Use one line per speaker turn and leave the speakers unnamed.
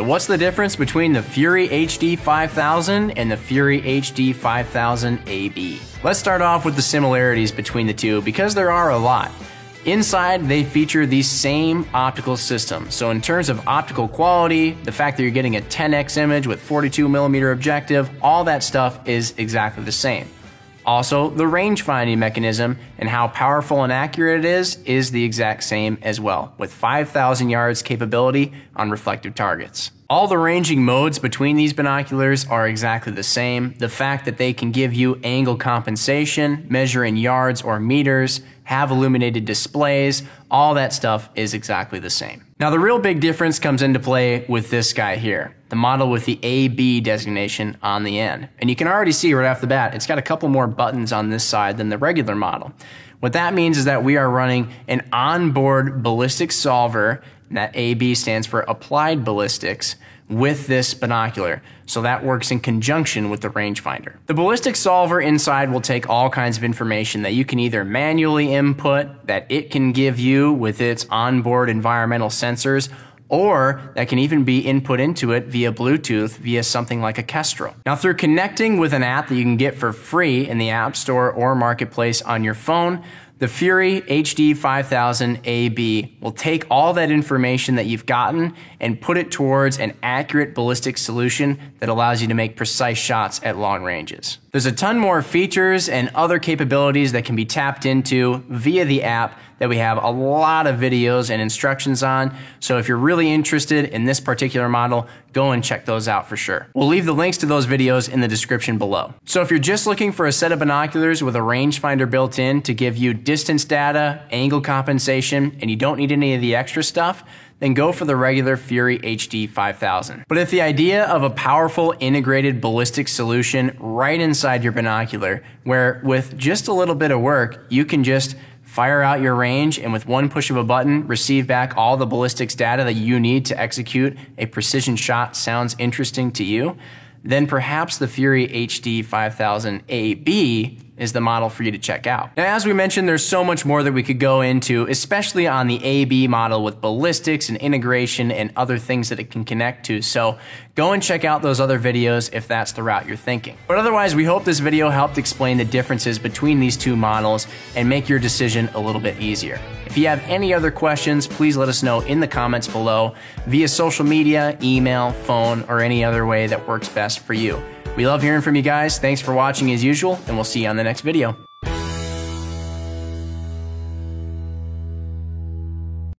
So what's the difference between the Fury HD 5000 and the Fury HD 5000 AB? Let's start off with the similarities between the two because there are a lot. Inside, they feature the same optical system. So in terms of optical quality, the fact that you're getting a 10x image with 42 millimeter objective, all that stuff is exactly the same. Also, the range finding mechanism and how powerful and accurate it is is the exact same as well, with 5,000 yards capability on reflective targets. All the ranging modes between these binoculars are exactly the same. The fact that they can give you angle compensation, measure in yards or meters, have illuminated displays, all that stuff is exactly the same. Now the real big difference comes into play with this guy here, the model with the AB designation on the end. And you can already see right off the bat, it's got a couple more buttons on this side than the regular model. What that means is that we are running an onboard ballistic solver and that AB stands for Applied Ballistics with this binocular. So that works in conjunction with the rangefinder. The ballistic solver inside will take all kinds of information that you can either manually input, that it can give you with its onboard environmental sensors, or that can even be input into it via Bluetooth via something like a Kestrel. Now through connecting with an app that you can get for free in the App Store or Marketplace on your phone, the Fury HD 5000 AB will take all that information that you've gotten and put it towards an accurate ballistic solution that allows you to make precise shots at long ranges. There's a ton more features and other capabilities that can be tapped into via the app that we have a lot of videos and instructions on. So if you're really interested in this particular model, go and check those out for sure. We'll leave the links to those videos in the description below. So if you're just looking for a set of binoculars with a rangefinder built in to give you distance data, angle compensation, and you don't need any of the extra stuff, then go for the regular Fury HD 5000. But if the idea of a powerful integrated ballistic solution right inside your binocular, where with just a little bit of work, you can just fire out your range, and with one push of a button, receive back all the ballistics data that you need to execute a precision shot sounds interesting to you, then perhaps the Fury HD 5000 AB is the model for you to check out. Now, as we mentioned, there's so much more that we could go into, especially on the AB model with ballistics and integration and other things that it can connect to. So go and check out those other videos if that's the route you're thinking. But otherwise, we hope this video helped explain the differences between these two models and make your decision a little bit easier. If you have any other questions, please let us know in the comments below via social media, email, phone, or any other way that works best for you. We love hearing from you guys. Thanks for watching as usual, and we'll see you on the next video.